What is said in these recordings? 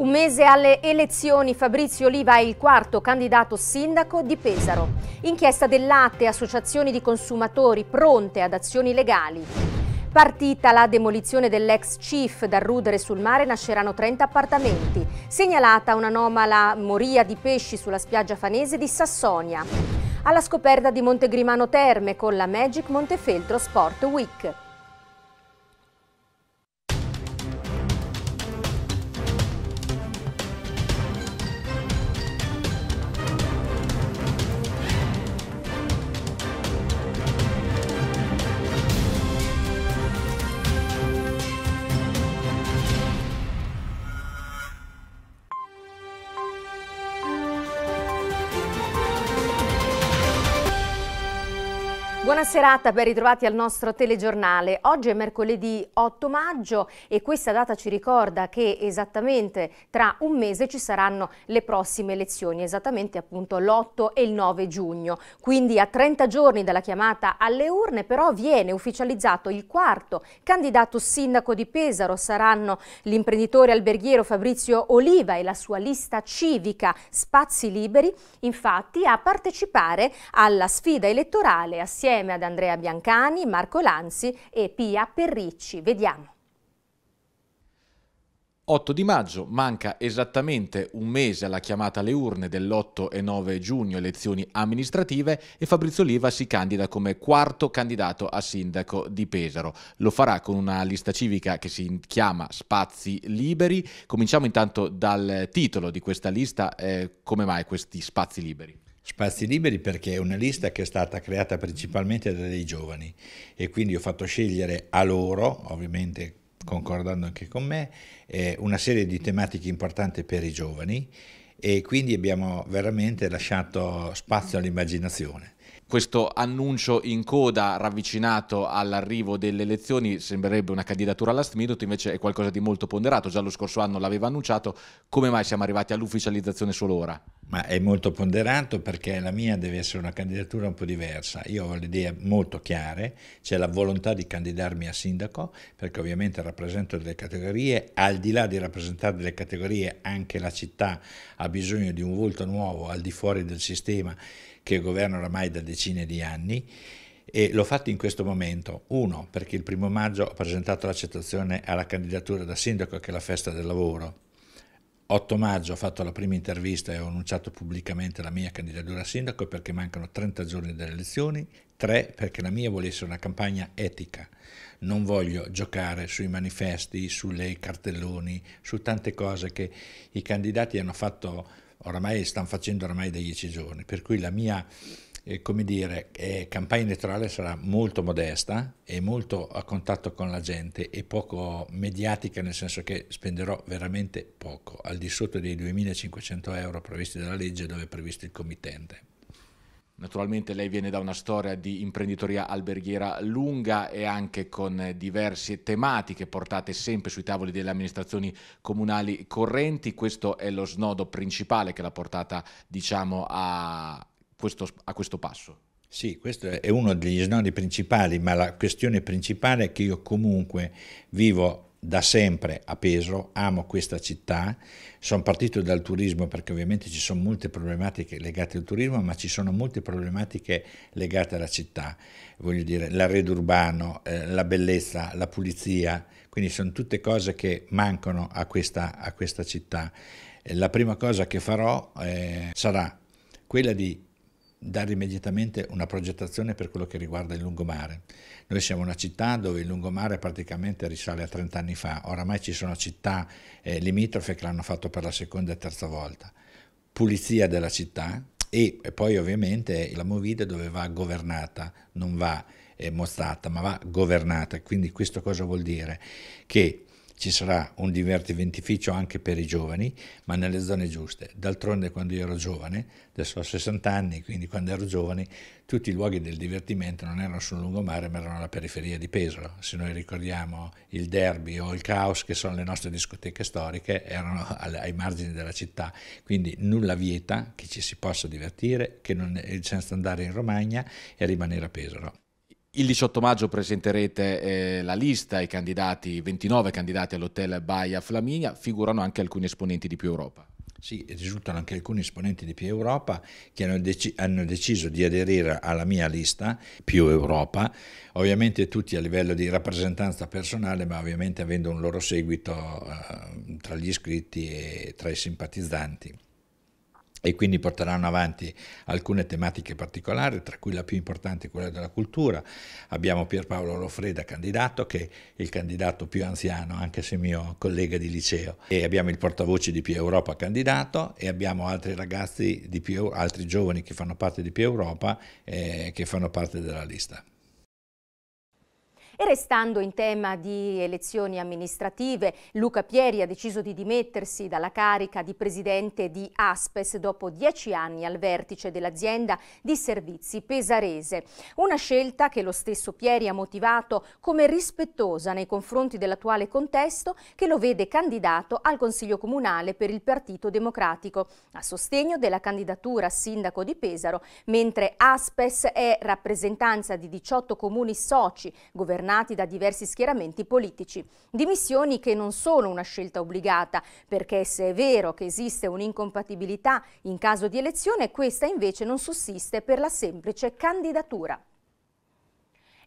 Un mese alle elezioni, Fabrizio Oliva è il quarto candidato sindaco di Pesaro. Inchiesta del latte, associazioni di consumatori pronte ad azioni legali. Partita la demolizione dell'ex chief dal rudere sul mare nasceranno 30 appartamenti. Segnalata un'anomala moria di pesci sulla spiaggia fanese di Sassonia. Alla scoperta di Montegrimano Terme con la Magic Montefeltro Sport Week. Buona serata, ben ritrovati al nostro telegiornale. Oggi è mercoledì 8 maggio e questa data ci ricorda che esattamente tra un mese ci saranno le prossime elezioni, esattamente appunto l'8 e il 9 giugno. Quindi a 30 giorni dalla chiamata alle urne però viene ufficializzato il quarto candidato sindaco di Pesaro. Saranno l'imprenditore alberghiero Fabrizio Oliva e la sua lista civica Spazi Liberi, infatti a partecipare alla sfida elettorale assieme insieme ad Andrea Biancani, Marco Lanzi e Pia Perricci. Vediamo. 8 di maggio, manca esattamente un mese alla chiamata alle urne dell'8 e 9 giugno elezioni amministrative e Fabrizio Oliva si candida come quarto candidato a sindaco di Pesaro. Lo farà con una lista civica che si chiama Spazi Liberi. Cominciamo intanto dal titolo di questa lista, eh, come mai questi spazi liberi? Spazi Liberi perché è una lista che è stata creata principalmente da dei giovani. E quindi ho fatto scegliere a loro, ovviamente concordando anche con me, eh, una serie di tematiche importanti per i giovani. E quindi abbiamo veramente lasciato spazio all'immaginazione questo annuncio in coda ravvicinato all'arrivo delle elezioni sembrerebbe una candidatura last minute, invece è qualcosa di molto ponderato, già lo scorso anno l'aveva annunciato, come mai siamo arrivati all'ufficializzazione solo ora? Ma è molto ponderato perché la mia deve essere una candidatura un po' diversa, io ho le idee molto chiare, c'è la volontà di candidarmi a sindaco perché ovviamente rappresento delle categorie, al di là di rappresentare delle categorie anche la città ha bisogno di un volto nuovo al di fuori del sistema che governa oramai da decine di anni e l'ho fatto in questo momento. Uno, perché il primo maggio ho presentato l'accettazione alla candidatura da sindaco che è la festa del lavoro. 8 maggio ho fatto la prima intervista e ho annunciato pubblicamente la mia candidatura a sindaco perché mancano 30 giorni dalle elezioni. 3 perché la mia vuole essere una campagna etica. Non voglio giocare sui manifesti, sulle cartelloni, su tante cose che i candidati hanno fatto oramai stanno facendo oramai da dieci giorni, per cui la mia eh, come dire, eh, campagna elettorale sarà molto modesta e molto a contatto con la gente e poco mediatica, nel senso che spenderò veramente poco, al di sotto dei 2.500 euro previsti dalla legge dove è previsto il committente. Naturalmente lei viene da una storia di imprenditoria alberghiera lunga e anche con diverse tematiche portate sempre sui tavoli delle amministrazioni comunali correnti. Questo è lo snodo principale che l'ha portata diciamo, a, questo, a questo passo. Sì, questo è uno degli snodi principali, ma la questione principale è che io comunque vivo da sempre a Pesaro, amo questa città, sono partito dal turismo perché ovviamente ci sono molte problematiche legate al turismo, ma ci sono molte problematiche legate alla città, voglio dire l'arredo urbano, eh, la bellezza, la pulizia, quindi sono tutte cose che mancano a questa, a questa città. La prima cosa che farò eh, sarà quella di dare immediatamente una progettazione per quello che riguarda il lungomare. Noi siamo una città dove il lungomare praticamente risale a 30 anni fa, oramai ci sono città eh, limitrofe che l'hanno fatto per la seconda e terza volta. Pulizia della città e, e poi ovviamente la Movida dove va governata, non va eh, mostrata, ma va governata. Quindi questo cosa vuol dire? Che ci sarà un divertimentificio anche per i giovani, ma nelle zone giuste. D'altronde quando io ero giovane, adesso ho 60 anni, quindi quando ero giovane, tutti i luoghi del divertimento non erano sul lungomare, ma erano alla periferia di Pesaro. Se noi ricordiamo il derby o il caos, che sono le nostre discoteche storiche, erano ai margini della città. Quindi nulla vieta che ci si possa divertire, che non, senza andare in Romagna e rimanere a Pesaro. Il 18 maggio presenterete eh, la lista, i candidati, 29 candidati all'hotel Baia Flaminia, figurano anche alcuni esponenti di più Europa. Sì, risultano anche alcuni esponenti di Più Europa che hanno, dec- hanno, deciso di aderire alla mia lista, Più Europa, ovviamente tutti a livello di rappresentanza personale, ma ovviamente avendo un loro seguito eh, tra gli iscritti e tra i simpatizzanti e quindi porteranno avanti alcune tematiche particolari, tra cui la più importante è quella della cultura. Abbiamo Pierpaolo Lofreda candidato, che è il candidato più anziano, anche se mio collega di liceo, e abbiamo il portavoce di Più Europa candidato e abbiamo altri ragazzi, di più, altri giovani che fanno parte di Più Europa eh, che fanno parte della lista. E restando in tema di elezioni amministrative, Luca Pieri ha deciso di dimettersi dalla carica di presidente di Aspes dopo dieci anni al vertice dell'azienda di servizi pesarese. Una scelta che lo stesso Pieri ha motivato come rispettosa nei confronti dell'attuale contesto che lo vede candidato al Consiglio Comunale per il Partito Democratico, a sostegno della candidatura a sindaco di Pesaro, mentre Aspes è rappresentanza di 18 comuni soci governati governati da diversi schieramenti politici. Dimissioni che non sono una scelta obbligata, perché se è vero che esiste un'incompatibilità in caso di elezione, questa invece non sussiste per la semplice candidatura.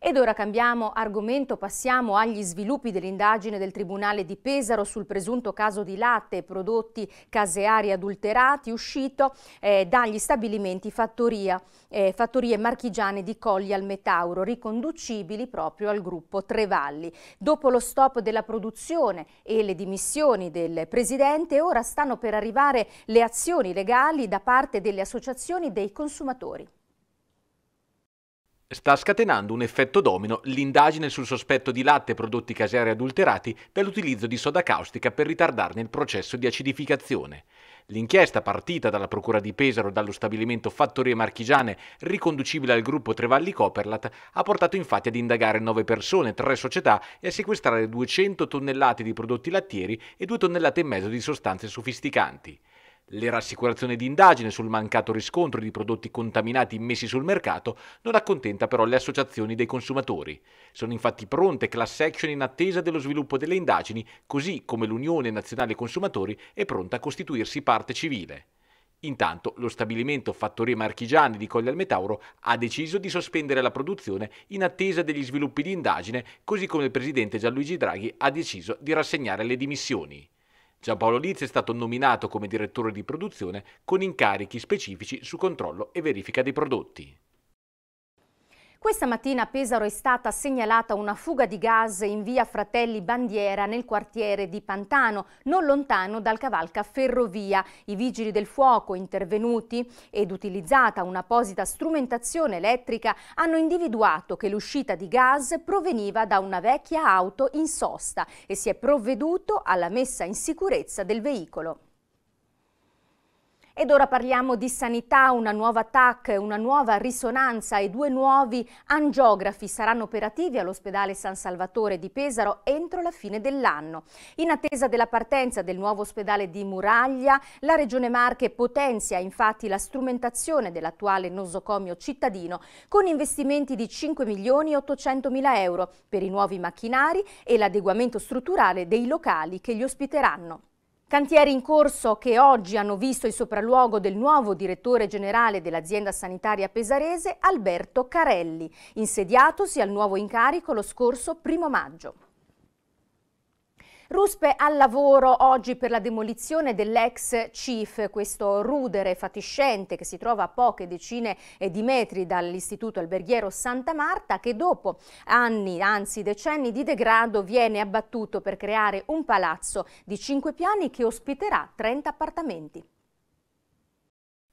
Ed ora cambiamo argomento, passiamo agli sviluppi dell'indagine del Tribunale di Pesaro sul presunto caso di latte e prodotti caseari adulterati uscito eh, dagli stabilimenti fattoria, eh, fattorie marchigiane di Colli al Metauro, riconducibili proprio al gruppo Trevalli. Dopo lo stop della produzione e le dimissioni del Presidente, ora stanno per arrivare le azioni legali da parte delle associazioni dei consumatori. Sta scatenando un effetto domino l'indagine sul sospetto di latte e prodotti caseri adulterati dall'utilizzo di soda caustica per ritardarne il processo di acidificazione. L'inchiesta partita dalla Procura di Pesaro dallo stabilimento Fattorie Marchigiane, riconducibile al gruppo Trevalli Coperlat, ha portato infatti ad indagare nove persone, tre società e a sequestrare 200 tonnellate di prodotti lattieri e 2 tonnellate e mezzo di sostanze sofisticanti. Le rassicurazioni di indagine sul mancato riscontro di prodotti contaminati immessi sul mercato non accontenta però le associazioni dei consumatori. Sono infatti pronte class action in attesa dello sviluppo delle indagini, così come l'Unione Nazionale Consumatori è pronta a costituirsi parte civile. Intanto lo stabilimento Fattorie Marchigiani di Colle al Metauro ha deciso di sospendere la produzione in attesa degli sviluppi di indagine, così come il presidente Gianluigi Draghi ha deciso di rassegnare le dimissioni. Giampaolo Liz è stato nominato come direttore di produzione con incarichi specifici su controllo e verifica dei prodotti. Questa mattina a Pesaro è stata segnalata una fuga di gas in via Fratelli Bandiera nel quartiere di Pantano, non lontano dal cavalca ferrovia. I vigili del fuoco intervenuti ed utilizzata un'apposita strumentazione elettrica hanno individuato che l'uscita di gas proveniva da una vecchia auto in sosta e si è provveduto alla messa in sicurezza del veicolo. Ed ora parliamo di sanità, una nuova TAC, una nuova risonanza e due nuovi angiografi saranno operativi all'ospedale San Salvatore di Pesaro entro la fine dell'anno. In attesa della partenza del nuovo ospedale di Muraglia, la Regione Marche potenzia infatti la strumentazione dell'attuale nosocomio cittadino con investimenti di 5 milioni e 800 mila euro per i nuovi macchinari e l'adeguamento strutturale dei locali che li ospiteranno. Cantieri in corso che oggi hanno visto il sopralluogo del nuovo direttore generale dell'azienda sanitaria pesarese Alberto Carelli, insediatosi al nuovo incarico lo scorso primo maggio. Ruspe al lavoro oggi per la demolizione dell'ex CIF, questo rudere fatiscente che si trova a poche decine di metri dall'istituto alberghiero Santa Marta che dopo anni, anzi decenni di degrado viene abbattuto per creare un palazzo di cinque piani che ospiterà 30 appartamenti.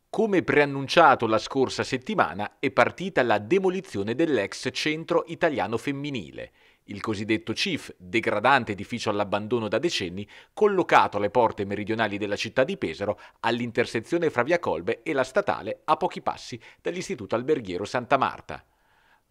Come preannunciato la scorsa settimana è partita la demolizione dell'ex centro italiano femminile il cosiddetto CIF, degradante edificio all'abbandono da decenni, collocato alle porte meridionali della città di Pesaro, all'intersezione fra Via Colbe e la statale, a pochi passi dall'Istituto Alberghiero Santa Marta.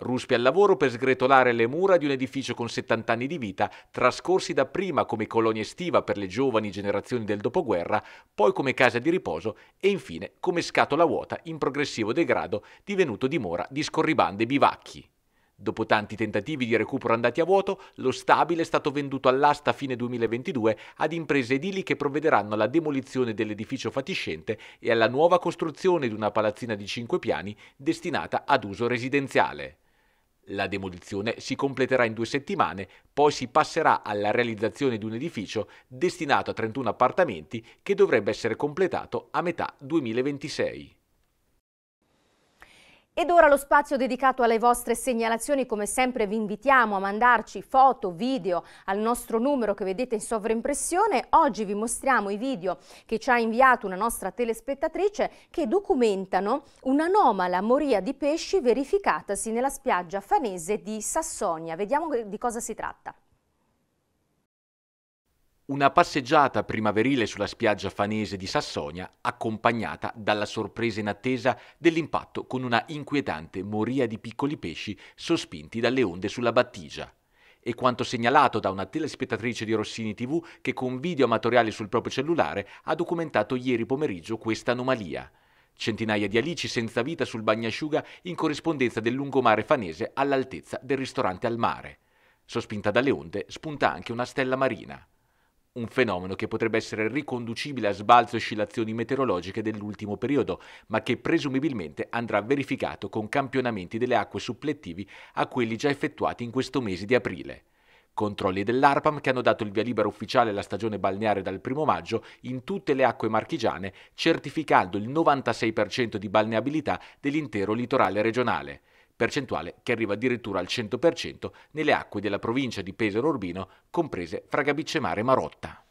Ruspi al lavoro per sgretolare le mura di un edificio con 70 anni di vita, trascorsi dapprima come colonia estiva per le giovani generazioni del dopoguerra, poi come casa di riposo e infine come scatola vuota in progressivo degrado divenuto dimora di scorribande bivacchi. Dopo tanti tentativi di recupero andati a vuoto, lo stabile è stato venduto all'asta fine 2022 ad imprese edili che provvederanno alla demolizione dell'edificio fatiscente e alla nuova costruzione di una palazzina di cinque piani destinata ad uso residenziale. La demolizione si completerà in due settimane, poi si passerà alla realizzazione di un edificio destinato a 31 appartamenti che dovrebbe essere completato a metà 2026. Ed ora lo spazio dedicato alle vostre segnalazioni, come sempre vi invitiamo a mandarci foto, video al nostro numero che vedete in sovraimpressione. Oggi vi mostriamo i video che ci ha inviato una nostra telespettatrice che documentano un'anomala moria di pesci verificatasi nella spiaggia fanese di Sassonia. Vediamo di cosa si tratta. Una passeggiata primaverile sulla spiaggia fanese di Sassonia, accompagnata dalla sorpresa inattesa dell'impatto con una inquietante moria di piccoli pesci sospinti dalle onde sulla battigia. E quanto segnalato da una telespettatrice di Rossini TV che con video amatoriali sul proprio cellulare ha documentato ieri pomeriggio questa anomalia. Centinaia di alici senza vita sul bagnasciuga in corrispondenza del lungomare fanese all'altezza del ristorante al mare. Sospinta dalle onde spunta anche una stella marina un fenomeno che potrebbe essere riconducibile a sbalzi e oscillazioni meteorologiche dell'ultimo periodo, ma che presumibilmente andrà verificato con campionamenti delle acque supplettivi a quelli già effettuati in questo mese di aprile. Controlli dell'ARPAM che hanno dato il via libera ufficiale alla stagione balneare dal primo maggio in tutte le acque marchigiane, certificando il 96% di balneabilità dell'intero litorale regionale percentuale che arriva addirittura al 100% nelle acque della provincia di Pesaro Urbino, comprese Fragabicemare e Marotta.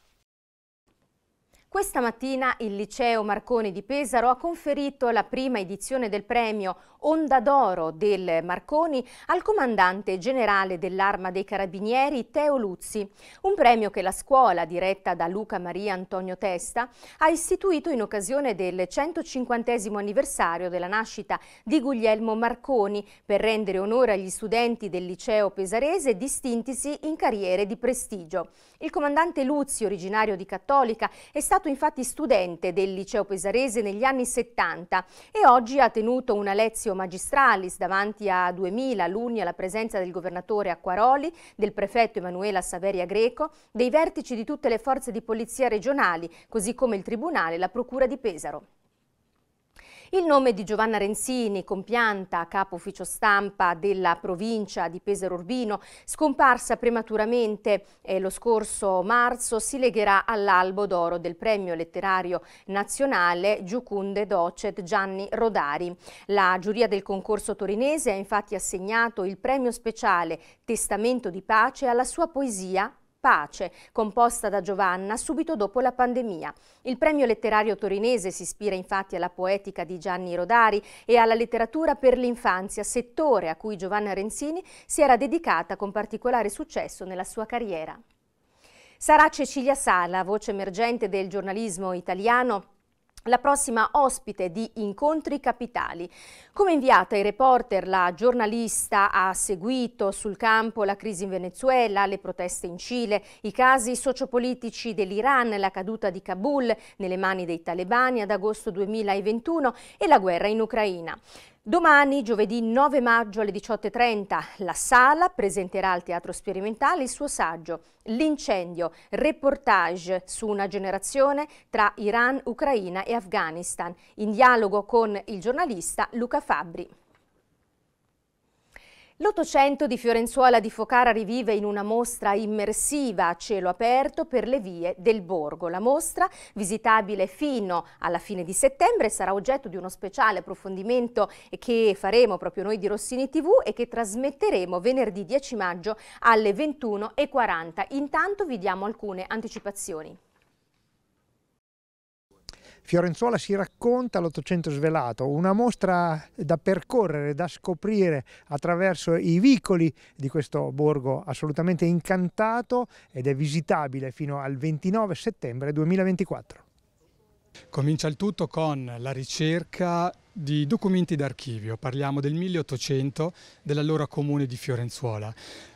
Questa mattina il Liceo Marconi di Pesaro ha conferito la prima edizione del premio Onda d'Oro del Marconi al comandante generale dell'Arma dei Carabinieri Teo Luzzi, un premio che la scuola, diretta da Luca Maria Antonio Testa, ha istituito in occasione del 150 anniversario della nascita di Guglielmo Marconi per rendere onore agli studenti del liceo pesarese distintisi in carriere di prestigio. Il comandante Luzzi, originario di Cattolica, è stato infatti studente del liceo pesarese negli anni 70 e oggi ha tenuto una lezio magistralis davanti a 2000 alunni alla presenza del governatore Acquaroli, del prefetto Emanuela Saveria Greco, dei vertici di tutte le forze di polizia regionali, così come il Tribunale e la Procura di Pesaro. Il nome di Giovanna Renzini, compianta capo ufficio stampa della provincia di Pesaro Urbino, scomparsa prematuramente eh, lo scorso marzo, si legherà all'albo d'oro del premio letterario nazionale Giucunde Docet Gianni Rodari. La giuria del concorso torinese ha infatti assegnato il premio speciale Testamento di pace alla sua poesia Pace, composta da Giovanna subito dopo la pandemia. Il premio letterario torinese si ispira infatti alla poetica di Gianni Rodari e alla letteratura per l'infanzia, settore a cui Giovanna Renzini si era dedicata con particolare successo nella sua carriera. Sarà Cecilia Sala, voce emergente del giornalismo italiano, la prossima ospite di Incontri Capitali. Come inviata ai reporter, la giornalista ha seguito sul campo la crisi in Venezuela, le proteste in Cile, i casi sociopolitici dell'Iran, la caduta di Kabul nelle mani dei talebani ad agosto 2021 e la guerra in Ucraina. Domani, giovedì 9 maggio alle 18.30, la Sala presenterà al Teatro Sperimentale il suo saggio L'incendio, reportage su una generazione tra Iran, Ucraina e Afghanistan, in dialogo con il giornalista Luca Fabbri. L'Ottocento di Fiorenzuola di Focara rivive in una mostra immersiva a cielo aperto per le vie del borgo. La mostra, visitabile fino alla fine di settembre, sarà oggetto di uno speciale approfondimento che faremo proprio noi di Rossini TV e che trasmetteremo venerdì 10 maggio alle 21.40. Intanto vi diamo alcune anticipazioni. Fiorenzuola si racconta l'Ottocento svelato, una mostra da percorrere, da scoprire attraverso i vicoli di questo borgo assolutamente incantato ed è visitabile fino al 29 settembre 2024. Comincia il tutto con la ricerca di documenti d'archivio, parliamo del 1800 dell'allora comune di Fiorenzuola.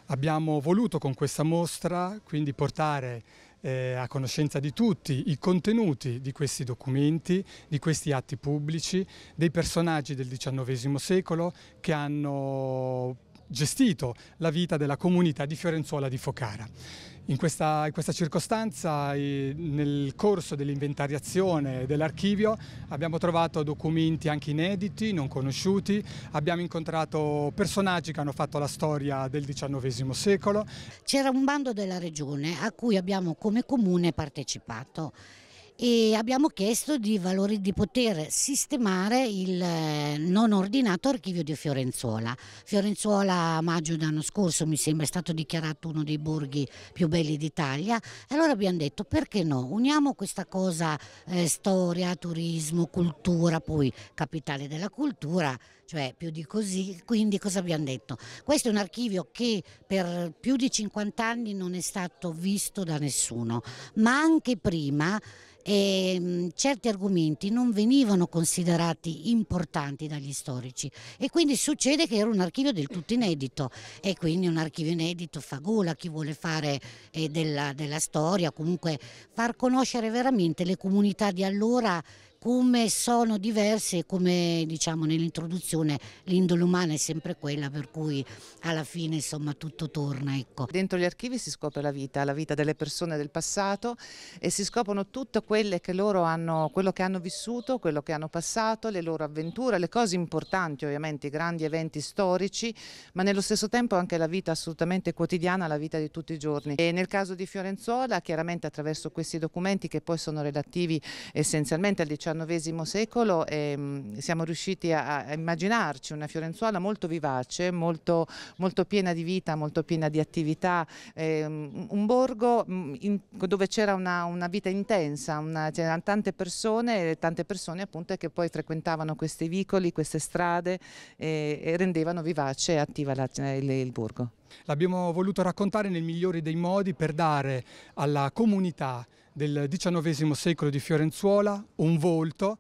Abbiamo voluto con questa mostra quindi portare eh, a conoscenza di tutti i contenuti di questi documenti, di questi atti pubblici, dei personaggi del XIX secolo che hanno gestito la vita della comunità di Fiorenzuola di Focara. In questa, in questa, circostanza, nel corso dell'inventariazione dell'archivio, abbiamo trovato documenti anche inediti, non conosciuti, abbiamo incontrato personaggi che hanno fatto la storia del XIX secolo. C'era un bando della regione a cui abbiamo come comune partecipato e abbiamo chiesto di, valori, di poter sistemare il eh, non ordinato archivio di Fiorenzuola. Fiorenzuola a maggio dell'anno scorso mi sembra è stato dichiarato uno dei borghi più belli d'Italia e allora abbiamo detto perché no, uniamo questa cosa eh, storia, turismo, cultura, poi capitale della cultura, cioè più di così, quindi cosa abbiamo detto? Questo è un archivio che per più di 50 anni non è stato visto da nessuno, ma anche prima e mm, certi argomenti non venivano considerati importanti dagli storici. E quindi succede che era un archivio del tutto inedito. E quindi un archivio inedito fa gola chi vuole fare eh, della, della storia, comunque far conoscere veramente le comunità di allora come sono diverse e come diciamo nell'introduzione l'indole umana è sempre quella per cui alla fine insomma tutto torna. Ecco. Dentro gli archivi si scopre la vita, la vita delle persone del passato e si scoprono tutte quelle che loro hanno, quello che hanno vissuto, quello che hanno passato, le loro avventure, le cose importanti ovviamente, i grandi eventi storici, ma nello stesso tempo anche la vita assolutamente quotidiana, la vita di tutti i giorni. E nel caso di Fiorenzuola chiaramente attraverso questi documenti che poi sono relativi essenzialmente al XIX XIX secolo e mm, siamo riusciti a, a, immaginarci una Fiorenzuola molto vivace, molto, molto piena di vita, molto piena di attività, eh, un borgo mm, in, dove c'era una, una, vita intensa, c'erano tante persone, tante persone appunto che poi frequentavano questi vicoli, queste strade e, e rendevano vivace e attiva la, il, il borgo. L'abbiamo voluto raccontare nel migliore dei modi per dare alla comunità del XIX secolo di Fiorenzuola un volto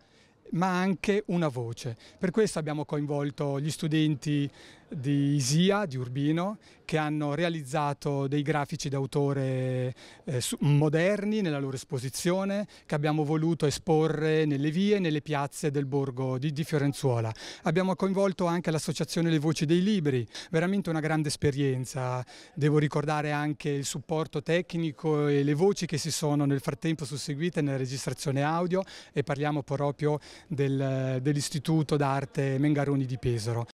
ma anche una voce. Per questo abbiamo coinvolto gli studenti di ISIA, di Urbino, che hanno realizzato dei grafici d'autore eh, moderni nella loro esposizione, che abbiamo voluto esporre nelle vie e nelle piazze del borgo di, di Fiorenzuola. Abbiamo coinvolto anche l'associazione Le Voci dei Libri, veramente una grande esperienza. Devo ricordare anche il supporto tecnico e le voci che si sono nel frattempo susseguite nella registrazione audio e parliamo proprio del, dell'Istituto d'Arte Mengaroni di Pesaro.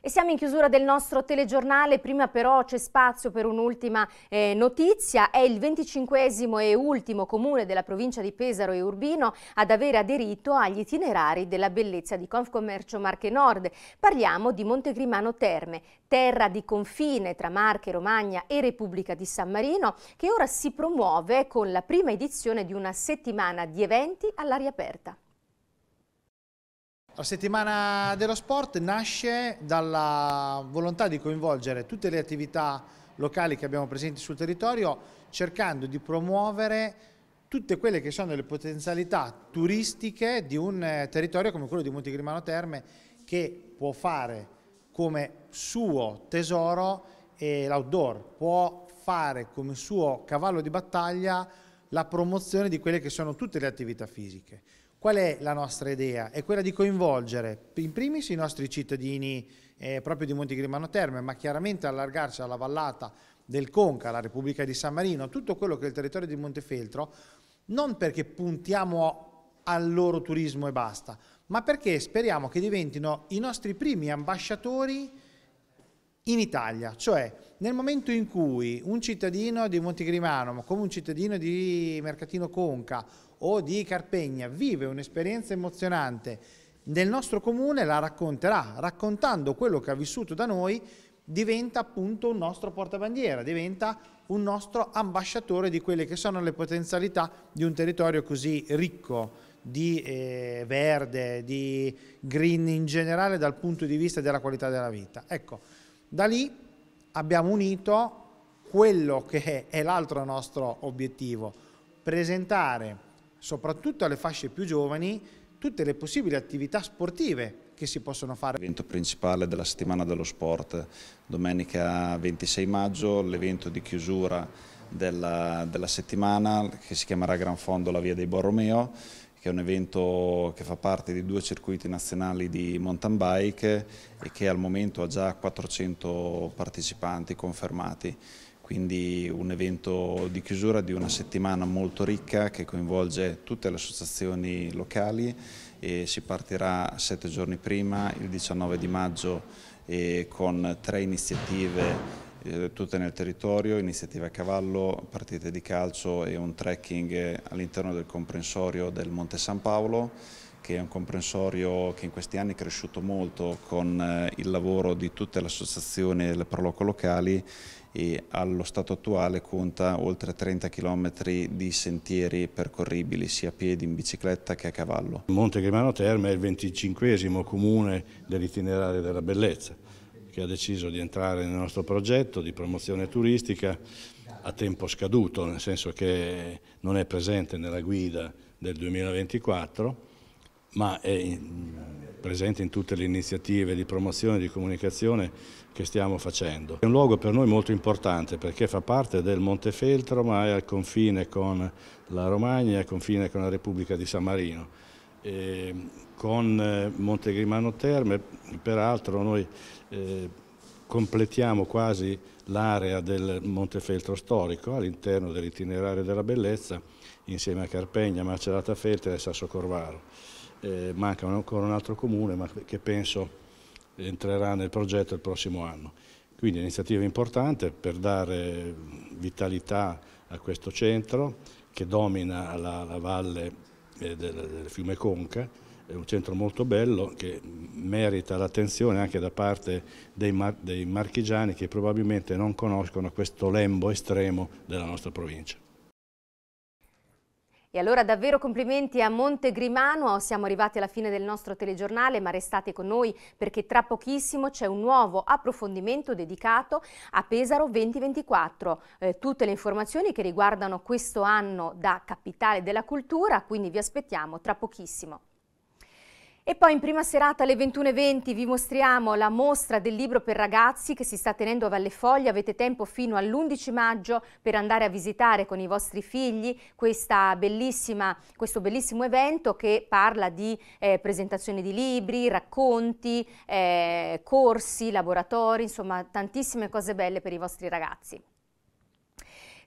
E siamo in chiusura del nostro telegiornale, prima però c'è spazio per un'ultima eh, notizia, è il 25 e ultimo comune della provincia di Pesaro e Urbino ad aver aderito agli itinerari della bellezza di Confcommercio Marche Nord. Parliamo di Montegrimano Terme, terra di confine tra Marche, Romagna e Repubblica di San Marino, che ora si promuove con la prima edizione di una settimana di eventi all'aria aperta. La settimana dello sport nasce dalla volontà di coinvolgere tutte le attività locali che abbiamo presenti sul territorio cercando di promuovere tutte quelle che sono le potenzialità turistiche di un eh, territorio come quello di Montegrimano Terme che può fare come suo tesoro l'outdoor, può fare come suo cavallo di battaglia la promozione di quelle che sono tutte le attività fisiche. Qual è la nostra idea? È quella di coinvolgere in primis i nostri cittadini eh, proprio di Montegrimano Terme, ma chiaramente allargarci alla vallata del Conca, la Repubblica di San Marino, tutto quello che è il territorio di Montefeltro, non perché puntiamo al loro turismo e basta, ma perché speriamo che diventino i nostri primi ambasciatori in Italia, cioè nel momento in cui un cittadino di Montegrimano, come un cittadino di Mercatino Conca o di Carpegna vive un'esperienza emozionante nel nostro comune la racconterà, raccontando quello che ha vissuto da noi diventa appunto un nostro portabandiera, diventa un nostro ambasciatore di quelle che sono le potenzialità di un territorio così ricco di eh, verde, di green in generale dal punto di vista della qualità della vita. Ecco, da lì abbiamo unito quello che è l'altro nostro obiettivo, presentare soprattutto alle fasce più giovani, tutte le possibili attività sportive che si possono fare. L'evento principale della settimana dello sport, domenica 26 maggio, l'evento di chiusura della, della, settimana che si chiamerà Gran Fondo la Via dei Borromeo, che è un evento che fa parte di due circuiti nazionali di mountain bike e che al momento ha già 400 partecipanti confermati. Quindi un evento di chiusura di una settimana molto ricca che coinvolge tutte le associazioni locali e si partirà sette giorni prima, il 19 di maggio, con tre iniziative eh, tutte nel territorio, iniziative a cavallo, partite di calcio e un trekking all'interno del comprensorio del Monte San Paolo che è un comprensorio che in questi anni è cresciuto molto con eh, il lavoro di tutte le associazioni e le proloco locali e allo stato attuale conta oltre 30 km di sentieri percorribili sia a piedi, in bicicletta che a cavallo. Monte Grimano Terme è il 25 comune dell'itinerario della bellezza che ha deciso di entrare nel nostro progetto di promozione turistica a tempo scaduto, nel senso che non è presente nella guida del 2024, ma è presente in tutte le iniziative di promozione e di comunicazione che stiamo facendo. È un luogo per noi molto importante perché fa parte del Montefeltro ma è al confine con la Romagna al confine con la Repubblica di San Marino. E con eh, Montegrimano Terme, peraltro noi eh, completiamo quasi l'area del Montefeltro storico all'interno dell'itinerario della bellezza insieme a Carpegna, Macerata Feltre e Sasso Corvaro. Eh, manca ancora un altro comune ma che penso entrerà nel progetto il prossimo anno. Quindi un'iniziativa importante per dare vitalità a questo centro che domina la, la valle eh, del, del fiume Conca è un centro molto bello che merita l'attenzione anche da parte dei, mar dei marchigiani che probabilmente non conoscono questo lembo estremo della nostra provincia. Allora davvero complimenti a Monte Grimano, siamo arrivati alla fine del nostro telegiornale ma restate con noi perché tra pochissimo c'è un nuovo approfondimento dedicato a Pesaro 2024, eh, tutte le informazioni che riguardano questo anno da Capitale della Cultura, quindi vi aspettiamo tra pochissimo. E poi in prima serata alle 21.20 vi mostriamo la mostra del libro per ragazzi che si sta tenendo a Valle Foglia. Avete tempo fino all'11 maggio per andare a visitare con i vostri figli questo bellissimo evento che parla di eh, presentazioni di libri, racconti, eh, corsi, laboratori, insomma tantissime cose belle per i vostri ragazzi.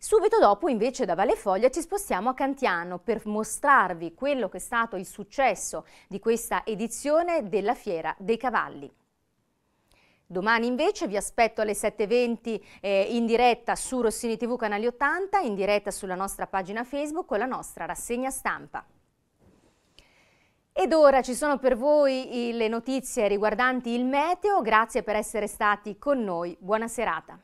Subito dopo invece da Valle Foglia ci spostiamo a Cantiano per mostrarvi quello che è stato il successo di questa edizione della Fiera dei Cavalli. Domani invece vi aspetto alle 7.20 eh, in diretta su Rossini TV Canali 80, in diretta sulla nostra pagina Facebook con la nostra rassegna stampa. Ed ora ci sono per voi le notizie riguardanti il meteo, grazie per essere stati con noi, buona serata.